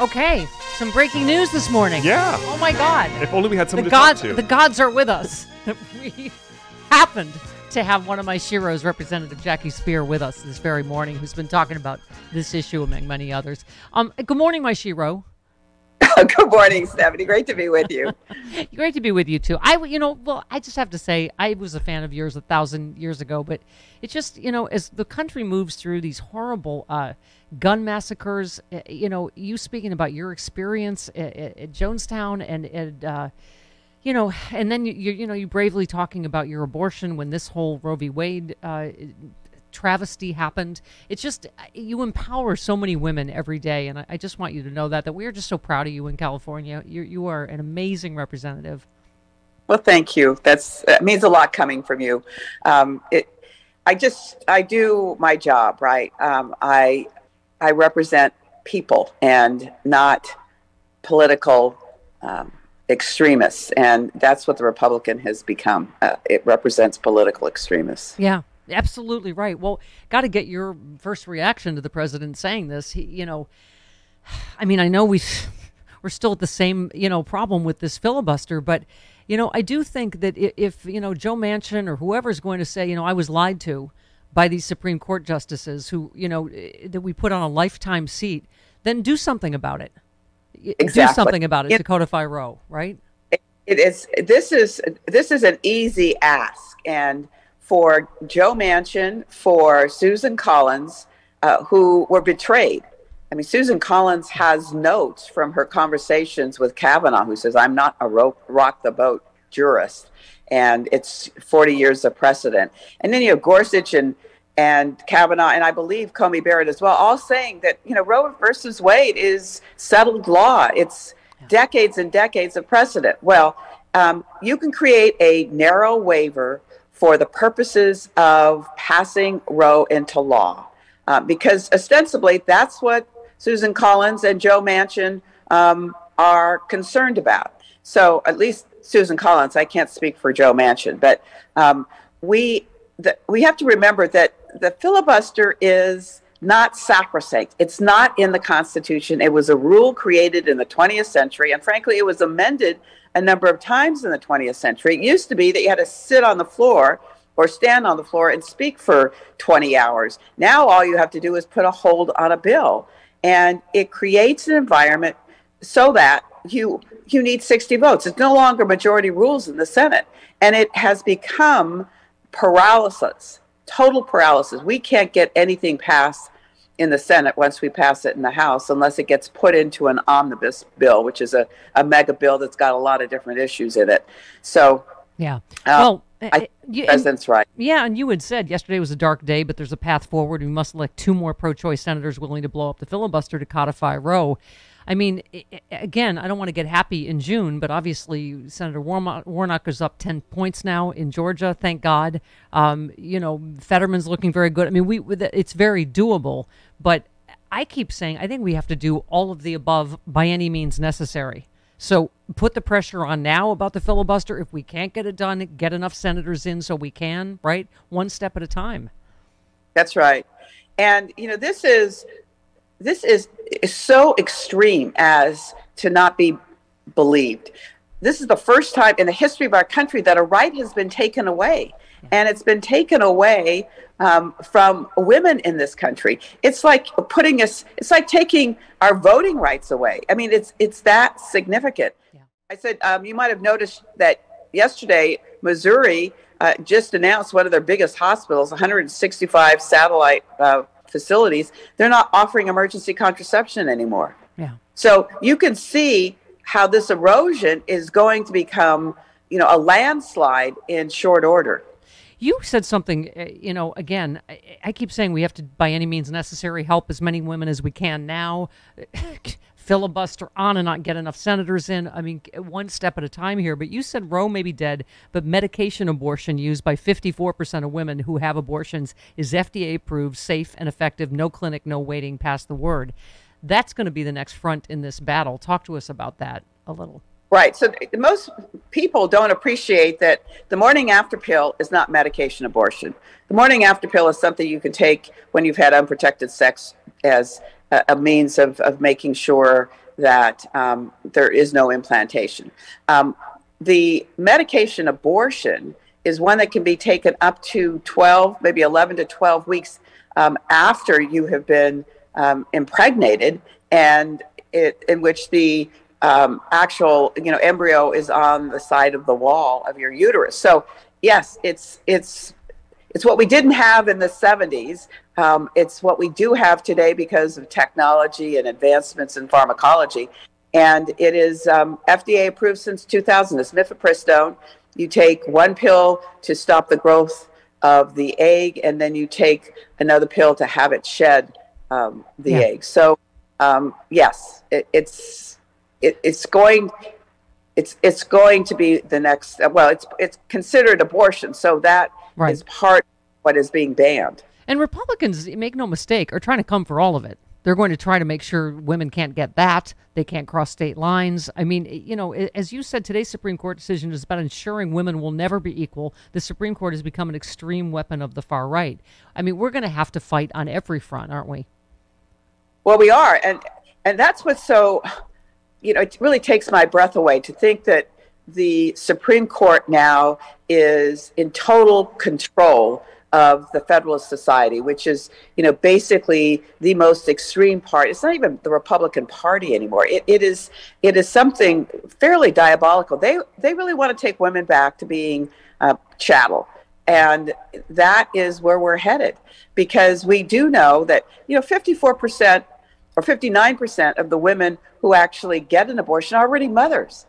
Okay, some breaking news this morning. Yeah. Oh my God. If only we had The someone gods, to talk to. the gods are with us. That we happened to have one of my sheroes Representative Jackie Speier, with us this very morning, who's been talking about this issue among many others. Um, good morning, my Shiro. Good morning, Stephanie. Great to be with you. Great to be with you too. I, you know, well, I just have to say, I was a fan of yours a thousand years ago, but it's just, you know, as the country moves through these horrible uh, gun massacres, uh, you know, you speaking about your experience at, at, Jonestown and, uh, you know, and then you, you, you know, you bravely talking about your abortion when this whole Roe v. Wade uh, travesty happened. It's just you empower so many women every day, and I, I just want you to know that that we are just so proud of you in California. You you are an amazing representative. Well, thank you. That's that means a lot coming from you. Um, it, I just I do my job right. Um, I I represent people and not political um, extremists, and that's what the Republican has become. Uh, it represents political extremists. Yeah, absolutely right. Well, got to get your first reaction to the president saying this. He, you know, I mean, I know we we're still at the same you know problem with this filibuster, but you know, I do think that if you know Joe Manchin or whoever's going to say, you know, I was lied to by these Supreme Court justices who you know eh, that we put on a lifetime seat, then do something about it. Y- Do something about it It- to codify Roe, right? it is this is this is an easy ask and for joe manchin for susan collins uh, who were betrayed i mean susan collins has notes from her conversations with kavanaugh who says i'm not a ro- rock the boat jurist and it's 40 years of precedent and then you have gorsuch and and Kavanaugh, and I believe Coney Barrett as well, all saying that you know Roe versus Wade is settled law. It's decades and decades of precedent. Well, um, you can create a narrow waiver for the purposes of passing Roe into law, uh, because ostensibly that's what Susan Collins and Joe Manchin um, are concerned about. So at least Susan Collins, I can't speak for Joe Manchin, but um, we the, we have to remember that the filibuster is not sacrosanct. It's not in the Constitution. It was a rule created in the 20th century, and frankly, it was amended a number of times in the 20th century. It used to be that you had to sit on the floor or stand on the floor and speak for 20 hours. Now, all you have to do is put a hold on a bill, and it creates an environment so that you you need 60 votes. It's no longer majority rules in the Senate, and it has become paralysis, total paralysis. We can't get anything passed in the Senate once we pass it in the House unless it gets put into an omnibus bill, which is a, a mega bill that's got a lot of different issues in it. So, Yeah. Uh, well, I eh, you- the and- president's right. Yeah, and you had said yesterday was a dark day, but there's a path forward. We must elect two more pro-choice senators willing to blow up the filibuster to codify Roe. I mean, again, I don't want to get happy in June, but obviously Senator Warnock, is up ten points now in Georgia. Thank God. Um, you know, Fetterman's looking very good. I mean, we it's very doable. But I keep saying I think we have to do all of the above by any means necessary. So put the pressure on now about the filibuster. If we can't get it done, get enough senators in so we can, right? One step at a time. That's right. And you know, this is this is, is so extreme as to not be believed. This is the first time in the history of our country that a right has been taken away, and it's been taken away um, from women in this country. It's like putting us. It's like taking our voting rights away. I mean, it's it's that significant. I said um, you might have noticed that yesterday, Missouri uh, just announced one of their biggest hospitals, 165 satellite uh, facilities. They're not offering emergency contraception anymore. Yeah. So you can see how this erosion is going to become, you know, a landslide in short order. You said something, uh, you know, again, I, I keep saying we have to, by any means necessary, help as many women as we can now. Filibuster on and not get enough senators in. I mean, one step at a time here. But you said Roe may be dead, but medication abortion used by 54% of women who have abortions is FDA approved, safe, and effective. No clinic, no waiting. Pass the word. That's going to be the next front in this battle. Talk to us about that a little. Right. So most people don't appreciate that the morning after pill is not medication abortion. The morning after pill is something you can take when you've had unprotected sex as a, means of, of making sure that um, there is no implantation. Um, the medication abortion is one that can be taken up to 12, maybe 11 to 12 weeks um, after you have been um, impregnated, and it, in which the um, actual you know embryo is on the side of the wall of your uterus. So yes, it's it's it's what we didn't have in the 70s. Um, it's what we do have today because of technology and advancements in pharmacology. And it is um, FDA approved since 2000. It's mifepristone. You take one pill to stop the growth of the egg, and then you take another pill to have it shed um, the yeah. egg. So, um, yes, it, it's it, it's going it's it's going to be the next. Well, it's it's considered abortion, so that right. is part what is being banned. And Republicans, make no mistake, are trying to come for all of it. They're going to try to make sure women can't get that. They can't cross state lines. I mean, you know, as you said, today's Supreme Court decision is about ensuring women will never be equal. The Supreme Court has become an extreme weapon of the far right. I mean, we're going to have to fight on every front, aren't we? Well, we are, and and that's what's so, you know, it really takes my breath away to think that the Supreme Court now is in total control of the Federalist Society, which is, you know, basically the most extreme part. It's not even the Republican Party anymore. It, it is it is something fairly diabolical. They they really want to take women back to being uh, chattel, and that is where we're headed because we do know that you know 54 percent or 59 percent of the women who actually get an abortion are already mothers.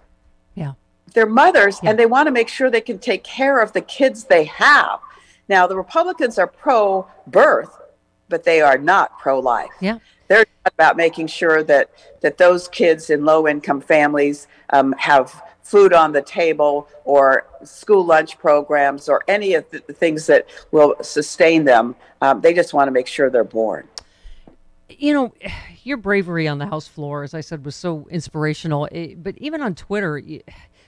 Yeah. They're mothers, yeah. and they want to make sure they can take care of the kids they have now, the Republicans are pro birth, but they are not pro life. Yeah. They're about making sure that, that those kids in low income families um, have food on the table or school lunch programs or any of the things that will sustain them. Um, they just want to make sure they're born. You know, your bravery on the House floor, as I said, was so inspirational. It, but even on Twitter,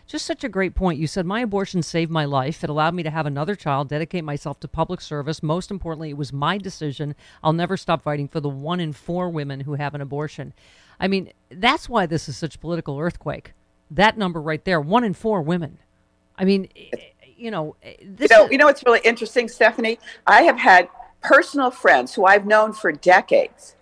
just such a great point. You said, My abortion saved my life. It allowed me to have another child, dedicate myself to public service. Most importantly, it was my decision. I'll never stop fighting for the one in four women who have an abortion. I mean, that's why this is such a political earthquake. That number right there, one in four women. I mean, you know, you know, you know what's really interesting, Stephanie? I have had personal friends who I've known for decades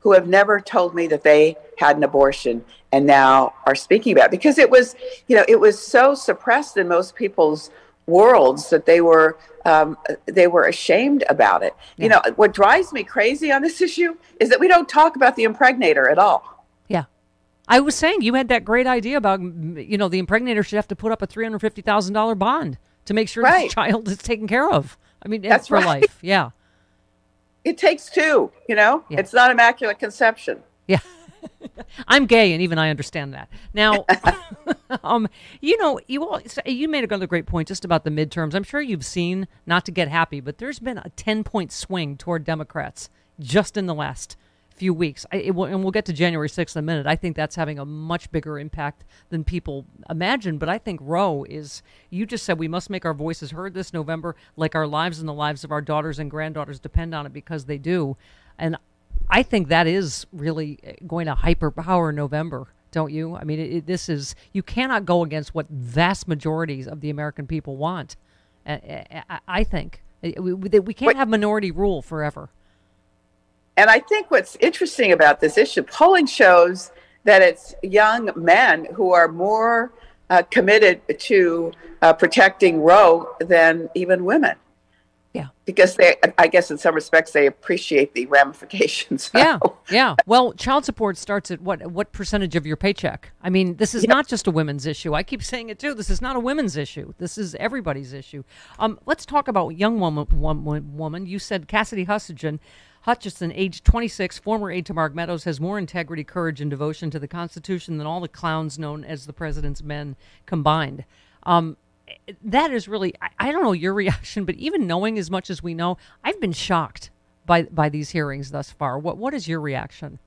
who have never told me that they had an abortion and now are speaking about because it was you know it was so suppressed in most people's worlds that they were um, they were ashamed about it yeah. you know what drives me crazy on this issue is that we don't talk about the impregnator at all yeah i was saying you had that great idea about you know the impregnator should have to put up a $350000 bond to make sure right. the child is taken care of i mean that's for right. life yeah it takes two, you know? Yeah. It's not immaculate conception. Yeah. I'm gay, and even I understand that. Now, um, you know, you all you made another great point just about the midterms. I'm sure you've seen, not to get happy, but there's been a 10 point swing toward Democrats just in the last few weeks. I, will, and we'll get to January 6th in a minute. I think that's having a much bigger impact than people imagine. But I think Roe is, you just said we must make our voices heard this November, like our lives and the lives of our daughters and granddaughters depend on it because they do. And I think that is really eh, going to hyperpower November don't you? I mean, it, it, this is you cannot go against what vast majorities of the American people want. I, I, I think we, we can't have minority rule forever. And I think what's interesting about this issue, polling shows that it's young men who are more uh, committed to uh, protecting Roe than even women. Yeah. Because they, I guess in some respects, they appreciate the ramifications. Yeah. Yeah. Well, child support starts at what, what percentage of your paycheck? I mean, this is not just a women's issue. I keep saying it too. This is not a women's issue. This is everybody's issue. Um, let's talk about young woman, woman, woman. You said Cassidy Hutchinson Hutchinson, age 26, former aide to Mark Meadows, has more integrity, courage, and devotion to the Constitution than all the clowns known as the president's men combined. Um, that is really, I, I don't know your reaction, but even knowing as much as we know, I've been shocked by, by these hearings thus far. What, what is your reaction?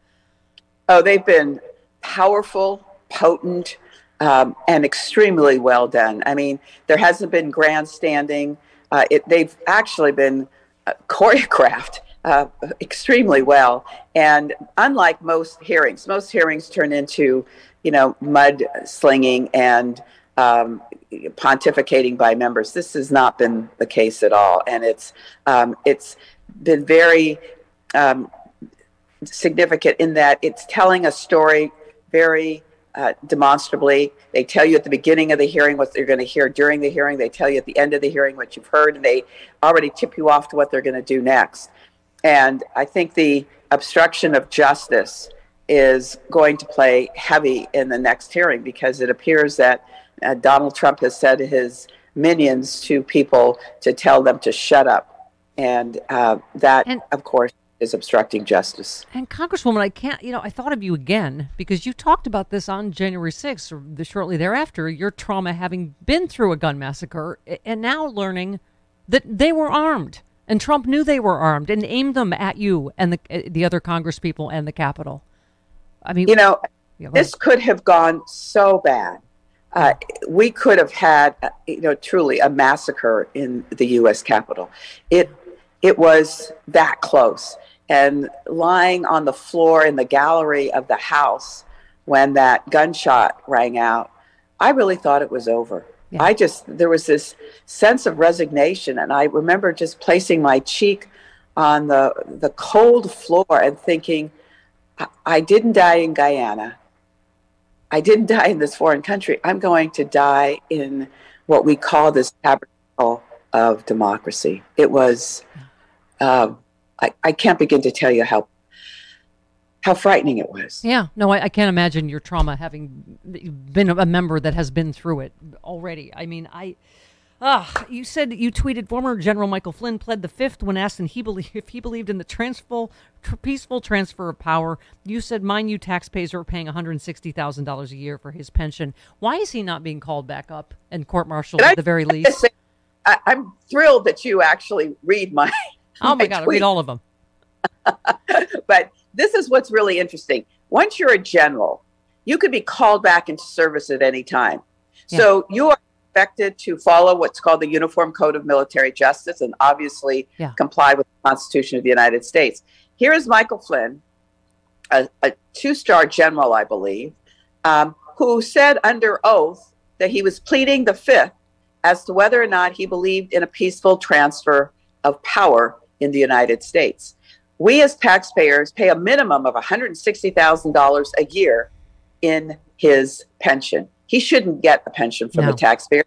Oh, they've been powerful, potent, um, and extremely well done. I mean, there hasn't been grandstanding. Uh, it, they've actually been uh, choreographed uh, extremely well. And unlike most hearings, most hearings turn into, you know, mud slinging and um, pontificating by members. This has not been the case at all, and it's um, it's been very um, significant in that it's telling a story very uh, demonstrably. They tell you at the beginning of the hearing what they're going to hear during the hearing. They tell you at the end of the hearing what you've heard, and they already tip you off to what they're going to do next. And I think the obstruction of justice is going to play heavy in the next hearing because it appears that uh, Donald Trump has said his minions to people to tell them to shut up. And uh, that, and, of course, is obstructing justice. And Congresswoman, I can't, you know, I thought of you again because you talked about this on January 6th or the, shortly thereafter, your trauma having been through a gun massacre and now learning that they were armed and Trump knew they were armed and aimed them at you and the, uh, the other congresspeople and the Capitol. I mean, you know, yeah, this could have gone so bad. Uh, we could have had, uh, you know, truly a massacre in the U.S. Capitol. It it was that close and lying on the floor in the gallery of the house when that gunshot rang out, I really thought it was over. Yeah. I just, there was this sense of resignation. And I remember just placing my cheek on the, the cold floor and thinking, I, I didn't die in Guyana. I didn't die in this foreign country. I'm going to die in what we call this tabernacle of democracy. It was, um, I, I can't begin to tell you how how frightening it was. Yeah, no, I, I, can't imagine your trauma having been a member that has been through it already. I mean, I. Ah, you said you tweeted former General Michael Flynn pled the fifth when asked and he believe, if he believed in the transful, tr- peaceful transfer of power. You said, mind you, taxpayers are paying $160,000 a year for his pension. Why is he not being called back up and court martialed at the very least? Say, I, I'm thrilled that you actually read my Oh my God, I read all of them. but this is what's really interesting. Once you're a general, you could be called back into service at any time. Yeah. So you are expected to follow what's called the Uniform Code of Military Justice and obviously yeah. comply with the Constitution of the United States. Here is Michael Flynn, a, a two star general, I believe, um, who said under oath that he was pleading the fifth as to whether or not he believed in a peaceful transfer of power in the United States. We as taxpayers pay a minimum of $160,000 a year in his pension. He shouldn't get a pension from no. the taxpayer.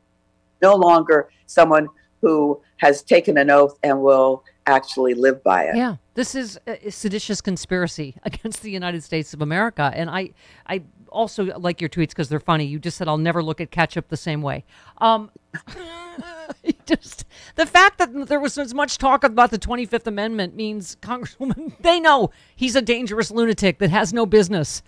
No longer someone who has taken an oath and will actually live by it. Yeah, this is a seditious conspiracy against the United States of America, and I, I also like your tweets because they're funny. You just said I'll never look at ketchup the same way. Um, just the fact that there was as much talk about the 25th Amendment means Congresswoman they know he's a dangerous lunatic that has no business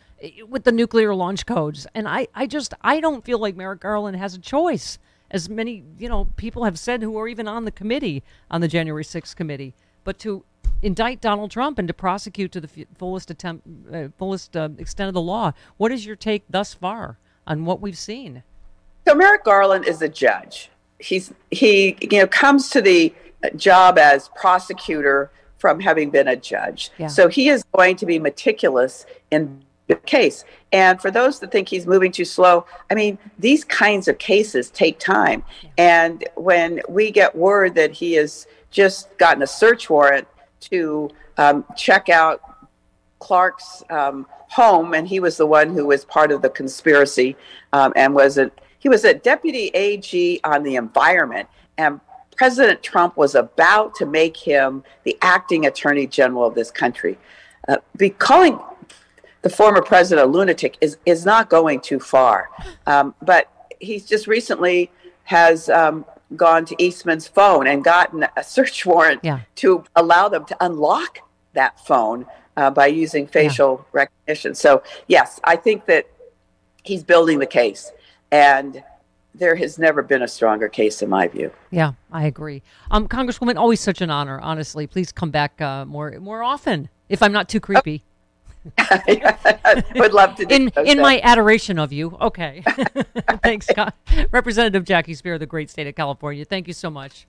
with the nuclear launch codes. And I, I just I don't feel like Merrick Garland has a choice, as many you know people have said who are even on the committee on the January 6th committee, but to indict Donald Trump and to prosecute to the fullest attempt, uh, fullest uh, extent of the law. What is your take thus far on what we've seen? So Merrick Garland is a judge. He's he you know comes to the job as prosecutor from having been a judge. Yeah. So he is going to be meticulous in case. And for those that think he's moving too slow, I mean, these kinds of cases take time. And when we get word that he has just gotten a search warrant to um, check out Clark's um, home, and he was the one who was part of the conspiracy um, and was a he was a deputy AG on the environment, and President Trump was about to make him the acting attorney general of this country. Uh, be calling the former president a lunatic is is not going too far, um, but he's just recently has um, gone to Eastman's phone and gotten a search warrant yeah. to allow them to unlock that phone uh, by using facial yeah. recognition. So, yes, I think that he's building the case. And there has never been a stronger case in my view. Yeah, I agree. Um, Congresswoman, always such an honor. Honestly, please come back uh, more more often if I'm not too creepy. Would love to. in in my adoration of you. Okay. Thanks, Representative Jackie Speier of the great state of California. Thank you so much.